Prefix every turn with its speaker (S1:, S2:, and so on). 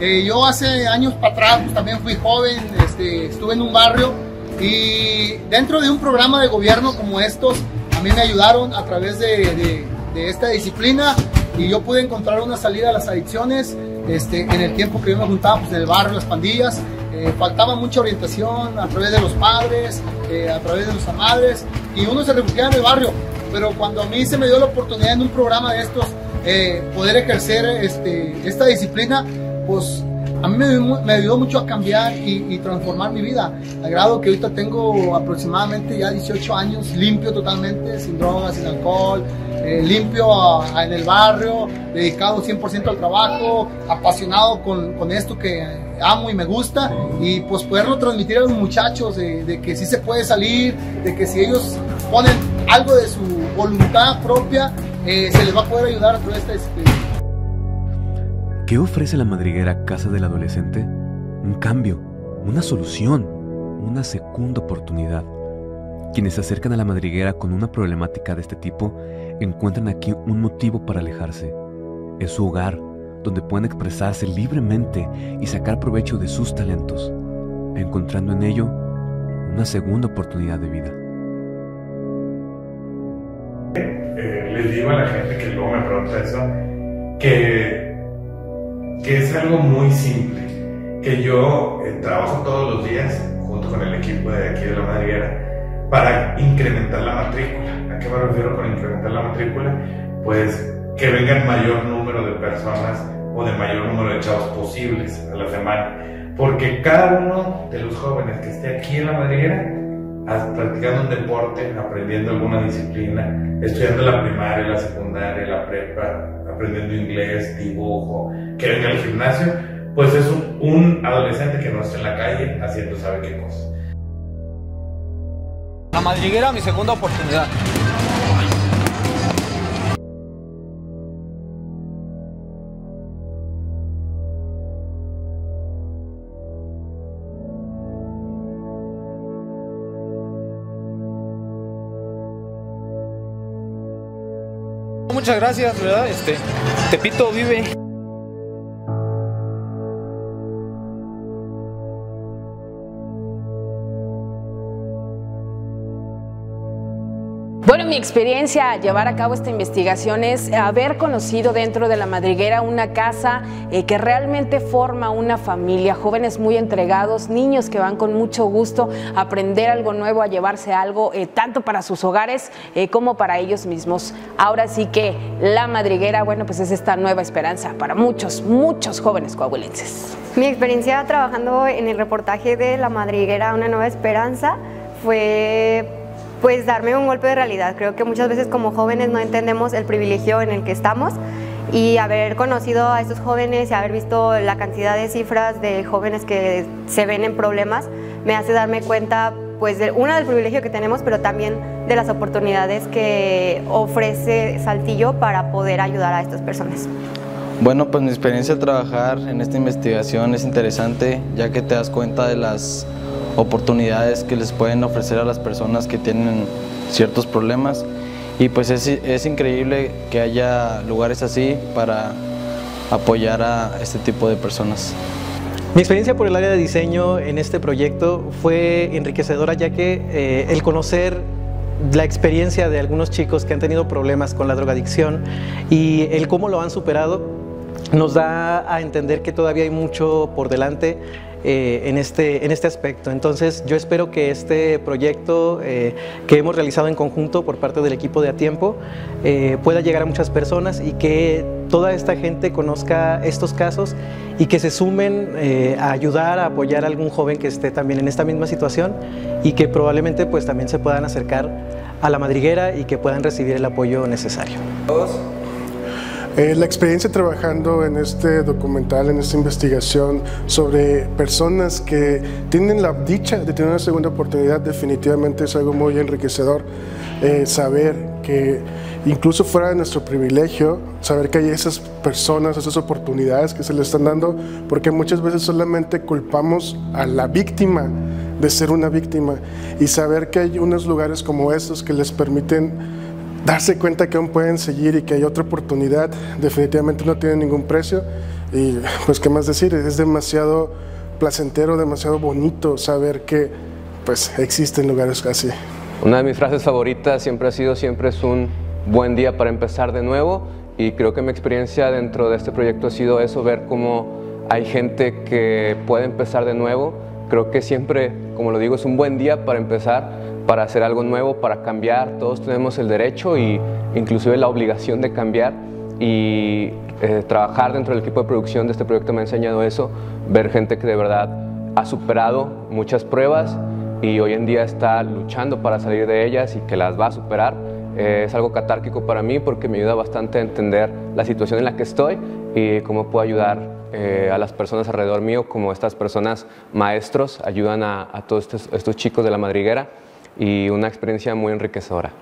S1: Eh, yo hace años para atrás pues, también fui joven, este, estuve en un barrio y dentro de un programa de gobierno como estos, a mí me ayudaron a través de, de, esta disciplina y yo pude encontrar una salida a las adicciones este, en el tiempo que yo me juntaba pues, en el barrio, las pandillas. Eh, faltaba mucha orientación a través de los padres, eh, a través de nuestras madres y uno se refugiaba en el barrio. Pero cuando a mí se me dio la oportunidad en un programa de estos eh, poder ejercer este, esta disciplina, pues a mí me, ayudó mucho a cambiar y, transformar mi vida. Al grado que ahorita tengo aproximadamente ya 18 años limpio totalmente, sin drogas, sin alcohol, eh, limpio en el barrio, dedicado 100% al trabajo, apasionado con, con, esto que amo y me gusta y pues poderlo transmitir a los muchachos de, de que sí se puede salir, de que si ellos ponen algo de su voluntad propia, eh, se les va a poder ayudar a través de disciplina.
S2: ¿Qué ofrece la madriguera Casa del Adolescente? Un cambio, una solución, una segunda oportunidad. Quienes se acercan a la madriguera con una problemática de este tipo encuentran aquí un motivo para alejarse. Es su hogar, donde pueden expresarse libremente y sacar provecho de sus talentos, encontrando en ello una segunda oportunidad de vida.
S3: Eh, les digo a la gente que luego me pregunta eso, que que es algo muy simple, que yo eh, trabajo todos los días junto con el equipo de aquí de la madriguera para incrementar la matrícula. ¿A qué me refiero con incrementar la matrícula? Pues que vengan mayor número de personas o de mayor número de chavos posibles a la semana. Porque cada uno de los jóvenes que esté aquí en la madriguera, practicando un deporte, aprendiendo alguna disciplina, estudiando la primaria, la secundaria, la prepa, aprendiendo inglés, dibujo, que venga al gimnasio, pues es un, adolescente que no está en la calle haciendo sabe qué cosa.
S4: La madriguera, mi segunda oportunidad. Muchas gracias, ¿verdad? Este, Tepito vive.
S5: Bueno, mi experiencia a llevar a cabo esta investigación es haber conocido dentro de la madriguera una casa eh, que realmente forma una familia, jóvenes muy entregados, niños que van con mucho gusto a aprender algo nuevo, a llevarse algo, eh, tanto para sus hogares eh, como para ellos mismos. Ahora sí que la madriguera, bueno, pues es esta nueva esperanza para muchos, muchos jóvenes coahuilenses.
S6: Mi experiencia trabajando en el reportaje de la madriguera, una nueva esperanza, fue pues darme un golpe de realidad. Creo que muchas veces como jóvenes no entendemos el privilegio en el que estamos y haber conocido a estos jóvenes y haber visto la cantidad de cifras de jóvenes que se ven en problemas me hace darme cuenta pues de una del privilegio que tenemos pero también de las oportunidades que ofrece Saltillo para poder ayudar a estas personas.
S7: Bueno, pues mi experiencia de trabajar en esta investigación es interesante ya que te das cuenta de las oportunidades que les pueden ofrecer a las personas que tienen ciertos problemas y pues es, es increíble que haya lugares así para apoyar a este tipo de personas.
S8: Mi experiencia por el área de diseño en este proyecto fue enriquecedora ya que eh, el conocer la experiencia de algunos chicos que han tenido problemas con la drogadicción y el cómo lo han superado nos da a entender que todavía hay mucho por delante eh, en, este, en este aspecto. Entonces yo espero que este proyecto eh, que hemos realizado en conjunto por parte del equipo de A Tiempo eh, pueda llegar a muchas personas y que toda esta gente conozca estos casos y que se sumen a ayudar, a apoyar a algún joven que esté también en esta misma situación y que probablemente pues también se puedan acercar a la madriguera y que puedan recibir el apoyo necesario.
S9: Eh, la experiencia trabajando en este documental, en esta investigación sobre personas que tienen la dicha de tener una segunda oportunidad, definitivamente es algo muy enriquecedor. Eh, saber que incluso fuera de nuestro privilegio, saber que hay esas personas, esas oportunidades que se le están dando, porque muchas veces solamente culpamos a la víctima de ser una víctima y saber que hay unos lugares como estos que les permiten darse cuenta que aún pueden seguir y que hay otra oportunidad, definitivamente no tiene ningún precio. y pues qué más decir, es demasiado placentero, demasiado bonito saber que pues existen lugares así.
S10: Una de mis frases favoritas siempre ha sido, siempre es un buen día para empezar de nuevo y creo que mi experiencia dentro de este proyecto ha sido eso, ver cómo hay gente que puede empezar de nuevo. Creo que siempre, como lo digo, es un buen día para empezar, para hacer algo nuevo, para cambiar. Todos tenemos el derecho y inclusive la obligación de cambiar y eh, trabajar dentro del equipo de producción de este proyecto me ha enseñado eso, ver gente que de verdad ha superado muchas pruebas y hoy en día está luchando para salir de ellas y que las va a superar. Eh, es algo catárquico para mí porque me ayuda bastante a entender la situación en la que estoy y cómo puedo ayudar eh, a las personas alrededor mío, como estas personas maestros ayudan a, todos estos chicos de la madriguera y una experiencia muy enriquecedora.